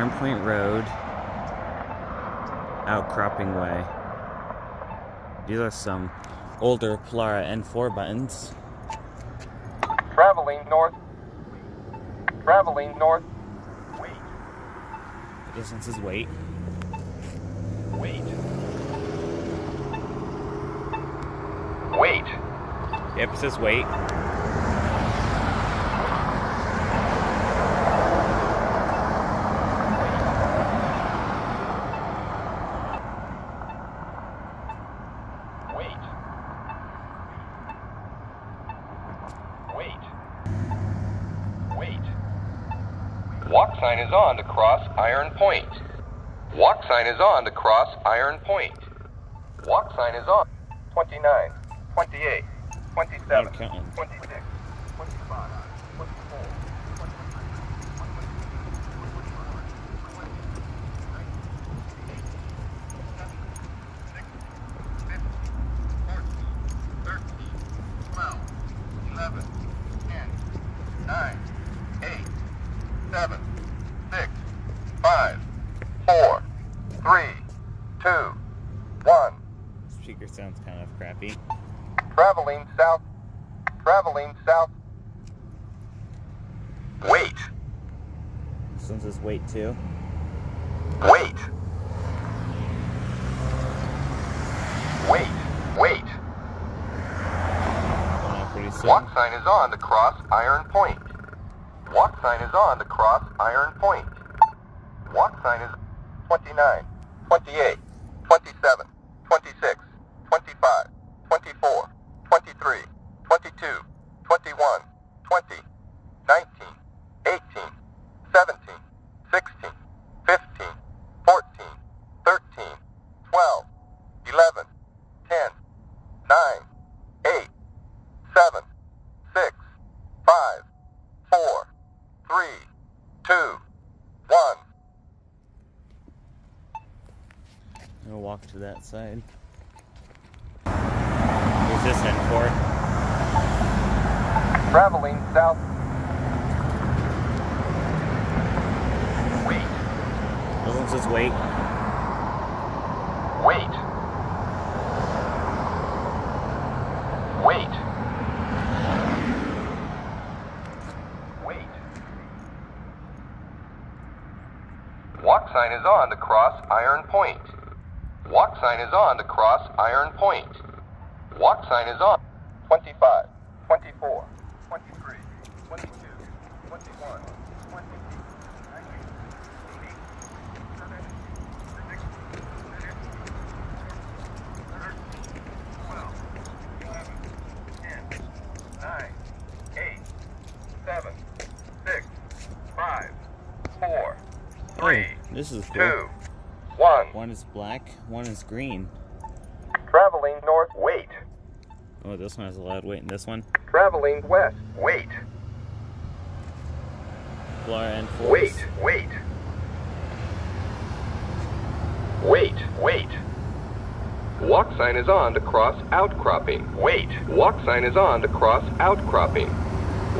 Iron Point Road, Outcropping Way. These are some older Polara N4 buttons. Traveling north. Traveling north. Wait. The distance is wait. Wait. Wait. Yep, it says wait. Wait. Wait. Wait. Walk sign is on to cross Iron Point. Walk sign is on to cross Iron Point. Walk sign is on. 29, 28, 27, 26, 25, 24, 11, 10, 9, 8, 7, 6, 5, 4, 3, 2, 1. Speaker sounds kind of crappy. Traveling south. Traveling south. Wait. This one says wait too. Wait. Wait. Wait. Walk sign is on to cross Iron Point. Walk sign is on to cross Iron Point. Walk sign is 29, 28, 27, 26, 25, 24, 23, 22, 21, 20, 19, 18, 17, 16, 15, 14, 13, 12, 11, 10, 9, 8, 7, 6, 5, 4, 3, 2, 1. I'm gonna walk to that side. Where's this heading for? Traveling south. Wait. This one says wait. Wait. Wait. Wait. Walk sign is on to cross Iron Point. Walk sign is on to cross Iron Point. Walk sign is on. 25, 24, 23, 22, 21, 22, 9, 8, 7, 6, 5, 4, 3, Oh, this is cool. 2, 1. One is black, one is green. Traveling north, wait. Oh, this one has a loud wait, and this one, Traveling west, wait. Polara N4. Wait, wait. Wait, wait. Walk sign is on to cross outcropping. Wait. Walk sign is on to cross outcropping.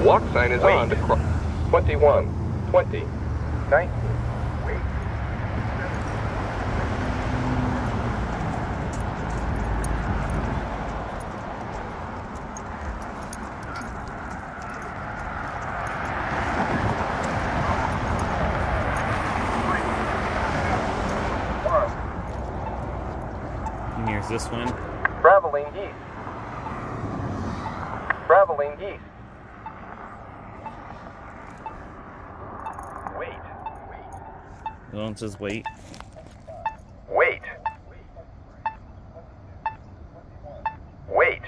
Walk sign is on to cross. 21, 20, 19. Here's this one. Traveling east. Traveling east. Wait. Wait. The one says wait. Wait. Wait.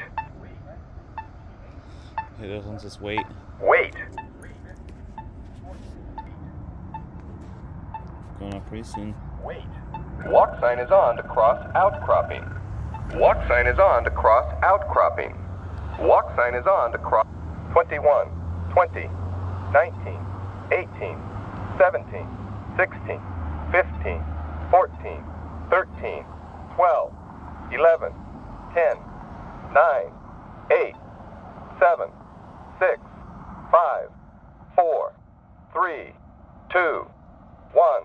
Okay, this one says wait. Wait. Going out pretty soon. Wait. Walk sign is on to cross outcropping. Walk sign is on to cross outcropping. Walk sign is on to cross 21, 20, 19, 18, 17, 16, 15, 14, 13, 12, 11, 10, 9, 8, 7, 6, 5, 4, 3, 2, 1.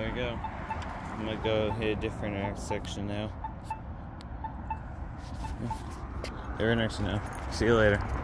We go. I'm gonna go hit a different intersection now. Different intersection now. See you later.